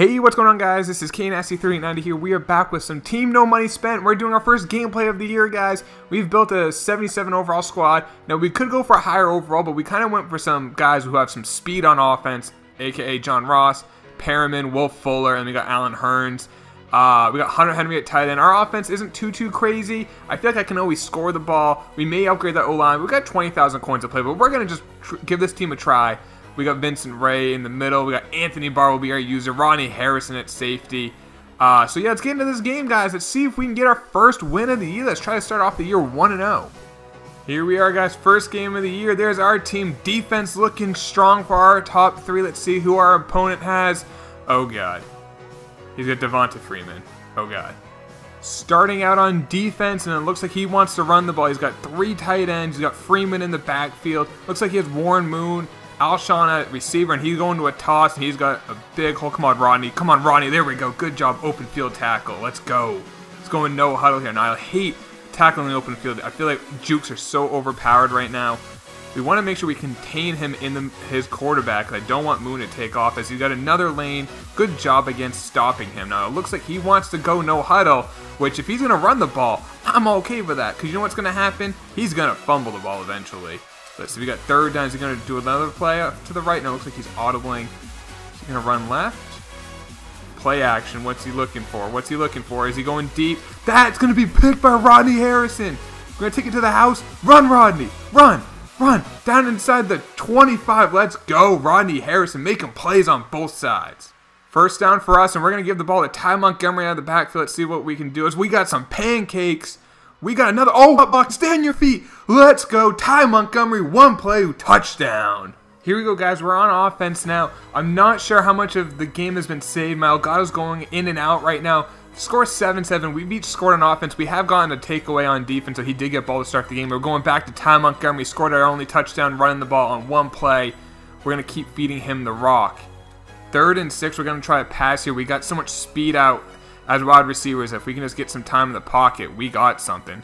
Hey, what's going on guys? This is Knasty3890 here. We are back with some Team No Money Spent. We're doing our first gameplay of the year, guys. We've built a 77 overall squad. Now, we could go for a higher overall, but we kind of went for some guys who have some speed on offense, aka John Ross, Perriman, Will Fuller, and we got Allen Hurns. Uh, we got Hunter Henry at tight end. Our offense isn't too, too crazy. I feel like I can always score the ball. We may upgrade that O-line. We've got 20,000 coins to play, but we're going to just give this team a try. We got Vincent Rey in the middle. We got Anthony Barr will be our user. Rodney Harrison at safety. Uh, so yeah, let's get into this game, guys. Let's see if we can get our first win of the year. Let's try to start off the year 1-0. Here we are, guys. First game of the year. There's our team. Defense looking strong for our top three. Let's see who our opponent has. Oh, God. He's got Devonta Freeman. Oh, God. Starting out on defense, and it looks like he wants to run the ball. He's got three tight ends. He's got Freeman in the backfield. Looks like he has Warren Moon, Alshon at receiver, and he's going to a toss, and he's got a big hole. Come on, Rodney. Come on, Rodney. There we go. Good job. Open field tackle. Let's go. Let's go in no huddle here. Now, I hate tackling the open field. I feel like jukes are so overpowered right now. We want to make sure we contain him in the, his quarterback. I don't want Moon to take off as he's got another lane. Good job against stopping him. Now, it looks like he wants to go no huddle, which if he's going to run the ball, I'm okay with that because you know what's going to happen? He's going to fumble the ball eventually. See, we got third down. Is he going to do another play up to the right? No, looks like he's audibling. Is he going to run left? Play action. What's he looking for? What's he looking for? Is he going deep? That's going to be picked by Rodney Harrison. We're going to take it to the house. Run, Rodney. Run. Run. Down inside the 25. Let's go. Rodney Harrison making plays on both sides. First down for us, and we're going to give the ball to Ty Montgomery out of the backfield. Let's see what we can do. As we got some pancakes. We got another. Oh, box, stay on your feet. Let's go. Ty Montgomery, one play, touchdown. Here we go, guys. We're on offense now. I'm not sure how much of the game has been saved. My Elgato's going in and out right now. Score 7-7. We've each scored on offense. We have gotten a takeaway on defense, so he did get ball to start the game. We're going back to Ty Montgomery. Scored our only touchdown running the ball on one play. We're going to keep feeding him the rock. Third and six, we're going to try a pass here. We got so much speed out as wide receivers. If we can just get some time in the pocket, we got something.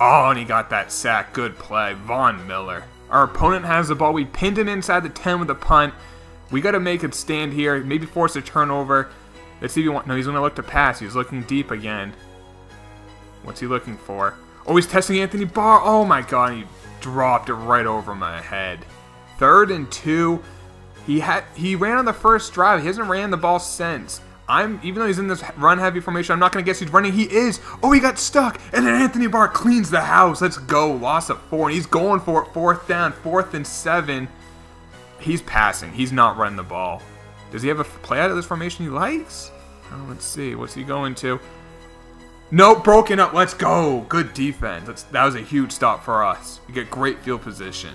Oh, and he got that sack. Good play. Von Miller. Our opponent has the ball. We pinned him inside the 10 with a punt. We got to make a stand here. Maybe force a turnover. Let's see if he wants. No, he's going to look to pass. He's looking deep again. What's he looking for? Oh, he's testing Anthony Barr. Oh, my God. He dropped it right over my head. Third and two. He had he ran on the first drive. He hasn't ran the ball since. I'm even though he's in this run heavy formation, I'm not gonna guess he's running. He is. Oh, he got stuck, and then Anthony Barr cleans the house. Let's go. Loss of four, and he's going for it. Fourth down, fourth and seven. He's passing. He's not running the ball. Does he have a play out of this formation he likes? Oh, let's see. What's he going to? Nope, broken up. Let's go. Good defense. That's, that was a huge stop for us. We get great field position.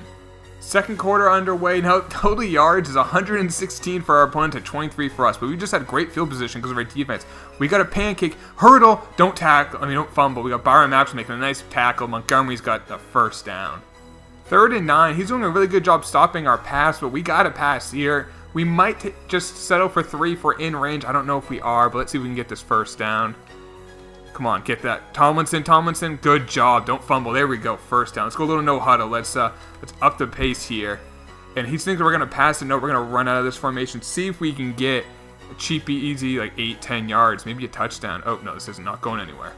Second quarter underway. Now, total yards is 116 for our opponent to 23 for us. But we just had great field position because of our defense. We got a pancake. Hurdle. Don't tackle. I mean, don't fumble. We got Byron Maps making a nice tackle. Montgomery's got the first down. Third and nine. He's doing a really good job stopping our pass, but we got to pass here. We might just settle for three for in range. I don't know if we are, but let's see if we can get this first down. Come on, get that. Tomlinson, Tomlinson, good job. Don't fumble. There we go. First down. Let's go a little no huddle. Let's uh let's up the pace here. And he thinks we're gonna pass it. No, we're gonna run out of this formation. See if we can get a cheapy, easy, like 8, 10 yards, maybe a touchdown. Oh no, this is not going anywhere.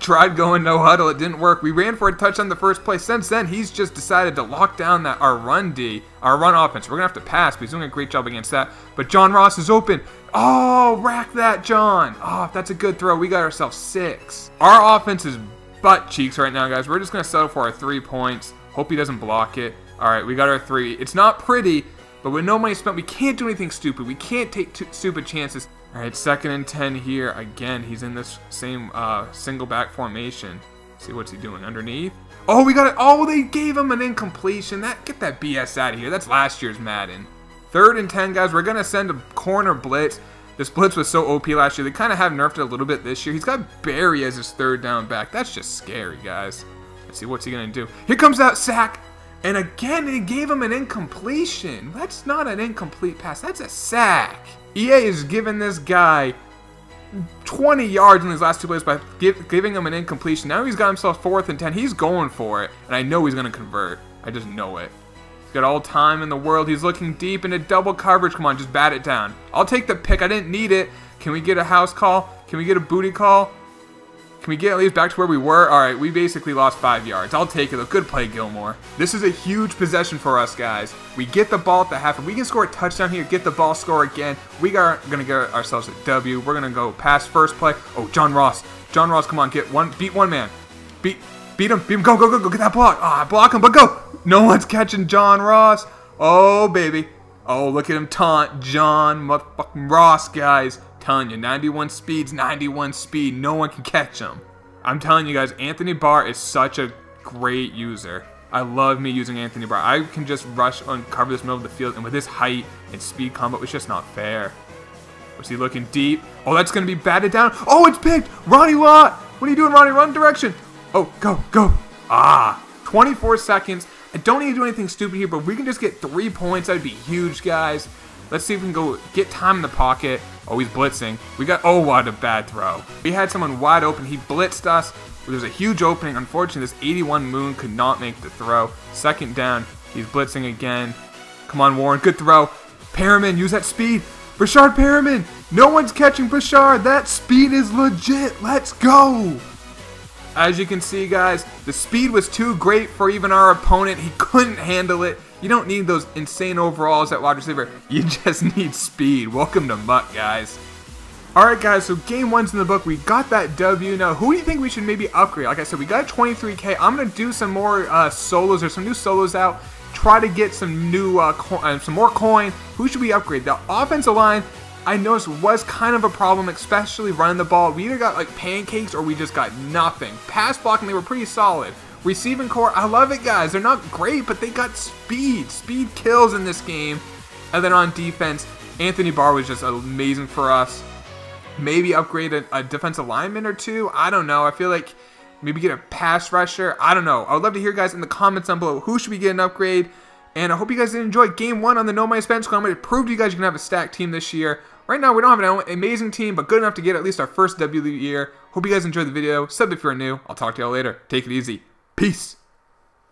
Tried going no huddle, it didn't work. We ran for a touchdown the first play. Since then, he's just decided to lock down that our run D, our run offense. We're gonna have to pass, but he's doing a great job against that. But John Ross is open. Oh, rack that, John. Oh, that's a good throw. We got ourselves six. Our offense is butt cheeks right now, guys. We're just gonna settle for our three points. Hope he doesn't block it. All right, we got our three. It's not pretty, but with no money spent, we can't do anything stupid. We can't take stupid chances. All right, second and 10 here. Again, he's in this same uh, single back formation. See what's he doing underneath? Oh, we got it. Oh, they gave him an incompletion. That Get that BS out of here. That's last year's Madden. Third and 10, guys. We're going to send a corner blitz. This blitz was so OP last year. They kind of have nerfed it a little bit this year. He's got Barry as his third down back. That's just scary, guys. Let's see what's he going to do. Here comes that sack. And again, they gave him an incompletion. That's not an incomplete pass. That's a sack. EA is giving this guy 20 yards in these last two plays by give, giving him an incompletion. Now he's got himself fourth and 10. He's going for it, and I know he's going to convert. I just know it. He's got all time in the world. He's looking deep into double coverage. Come on, just bat it down. I'll take the pick. I didn't need it. Can we get a house call? Can we get a booty call? Can we get at least back to where we were? All right, we basically lost five yards. I'll take it. A good play, Gilmore. This is a huge possession for us, guys. We get the ball at the half. If we can score a touchdown here, get the ball, score again, we are going to get ourselves a W. We're going to go past first play. Oh, John Ross. John Ross, come on, get one, beat one man. Beat, beat him, beat him. Go, go, go, go, get that block. Ah, oh, block him, but go. No one's catching John Ross. Oh, baby. Oh, look at him taunt John motherfucking Ross, guys telling you, 91 speed's 91 speed. No one can catch him. I'm telling you guys, Anthony Barr is such a great user. I love me using Anthony Barr. I can just rush and cover this middle of the field, and with his height and speed combo, it's just not fair. Was he looking deep? Oh, that's going to be batted down. Oh, it's picked. Ronnie Lott. What are you doing, Ronnie? Run direction. Oh, go, go. Ah, 24 seconds. I don't need to do anything stupid here, but we can just get three points. That'd be huge, guys. Let's see if we can go get time in the pocket. Oh, he's blitzing. We got, oh, what a bad throw. We had someone wide open. He blitzed us. There's a huge opening. Unfortunately, this 81 Moon could not make the throw. Second down. He's blitzing again. Come on, Warren. Good throw. Perriman, use that speed. Breshad Perriman. No one's catching Breshad. That speed is legit. Let's go. As you can see, guys, the speed was too great for even our opponent. He couldn't handle it. You don't need those insane overalls at wide receiver. You just need speed. Welcome to MUT, guys. Alright guys, so game one's in the book. We got that W. Now, who do you think we should maybe upgrade? Like I said, we got 23k. I'm going to do some more uh, solos or some new solos out. Try to get some new, uh, uh, some more coin. Who should we upgrade? The offensive line, I noticed was kind of a problem, especially running the ball. We either got like pancakes or we just got nothing. Pass blocking, they were pretty solid. Receiving corps, I love it, guys. They're not great, but they got speed. Speed kills in this game. And then on defense, Anthony Barr was just amazing for us. Maybe upgrade a, a defensive lineman or two. I don't know. I feel like maybe get a pass rusher. I don't know. I would love to hear guys in the comments down below who should we get an upgrade. And I hope you guys did enjoy game one on the No Money Spent Squad. I'm going to prove to you guys you can have a stacked team this year. Right now, we don't have an amazing team, but good enough to get at least our first W year. Hope you guys enjoyed the video. Sub if you're new. I'll talk to y'all later. Take it easy. Peace.